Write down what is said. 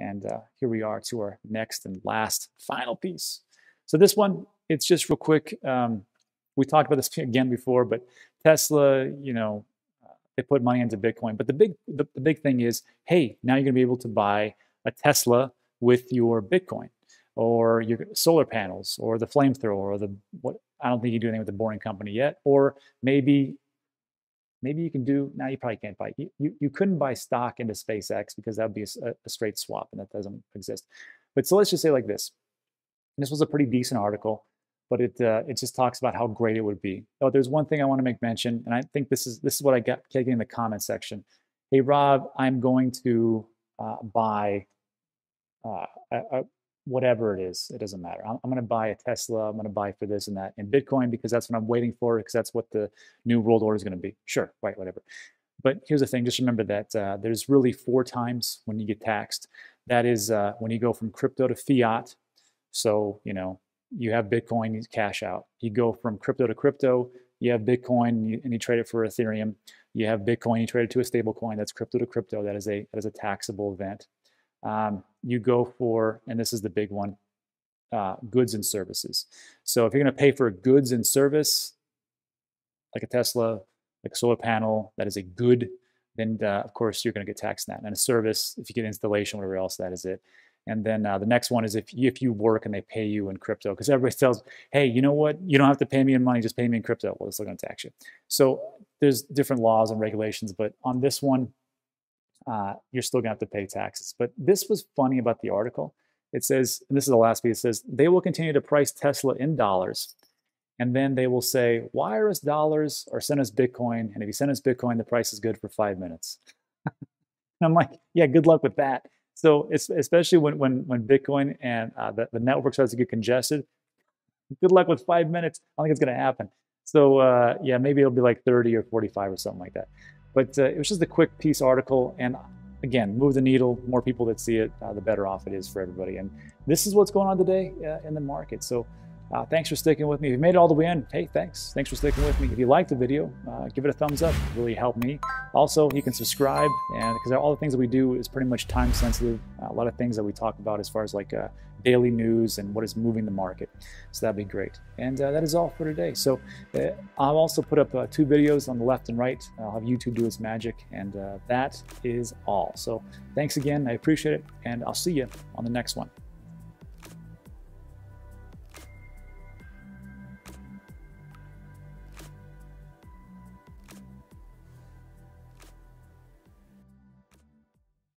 And uh, here we are to our next and last final piece. So this one, it's just real quick. Um, we talked about this again before, but Tesla, you know, uh, they put money into Bitcoin. But the big, the, the big thing is, hey, now you're going to be able to buy a Tesla with your Bitcoin or your solar panels or the flamethrower or the what I don't think you do anything with the boring company yet. Or maybe maybe you can do now you probably can't buy you, you, you couldn't buy stock into SpaceX because that would be a, a, straight swap and that doesn't exist. But so let's just say like this. This was a pretty decent article, but it uh, it just talks about how great it would be. Oh, there's one thing I want to make mention, and I think this is this is what I got getting in the comment section. Hey Rob, I'm going to uh, buy uh, a, whatever it is, it doesn't matter. I'm, I'm going to buy a Tesla. I'm going to buy for this and that in Bitcoin because that's what I'm waiting for because that's what the new world order is going to be. Sure, right, whatever. But here's the thing: just remember that uh, there's really four times when you get taxed. That is uh, when you go from crypto to fiat. So you know you have Bitcoin, you cash out. You go from crypto to crypto. You have Bitcoin and you, and you trade it for Ethereum. You have Bitcoin, you trade it to a stable coin. That's crypto to crypto. That is a that is a taxable event um, you go for, and this is the big one, uh, goods and services. So if you're going to pay for goods and service, like a Tesla, like a solar panel, that is a good, then uh, of course you're going to get taxed on that. And a service, if you get installation, whatever else, that is it. And then uh, the next one is if you, if you work and they pay you in crypto, because everybody tells, hey, you know what? You don't have to pay me in money, just pay me in crypto. Well, it's still going to tax you. So there's different laws and regulations, but on this one, uh, you're still gonna have to pay taxes. But this was funny about the article. It says, and this is the last piece, it says, they will continue to price Tesla in dollars. And then they will say, wire us dollars or send us Bitcoin. And if you send us Bitcoin, the price is good for five minutes. I'm like, yeah, good luck with that. So it's especially when when when Bitcoin and uh, the, the network starts to get congested, good luck with five minutes. I don't think it's going to happen. So uh, yeah, maybe it'll be like 30 or 45 or something like that. But uh, it was just a quick piece article. And again, move the needle. More people that see it, uh, the better off it is for everybody. And this is what's going on today uh, in the market. So uh, thanks for sticking with me. If you made it all the way in, hey, thanks. Thanks for sticking with me. If you liked the video, uh, give it a thumbs up. It really helped me. Also, you can subscribe, and because all the things that we do is pretty much time sensitive. Uh, a lot of things that we talk about as far as like uh, daily news and what is moving the market. So that'd be great. And uh, that is all for today. So uh, I'll also put up two videos on the left and right. I'll have YouTube do its magic, and that is all. So thanks again. I appreciate it, and I'll see you on the next one.